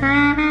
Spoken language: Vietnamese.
Bye.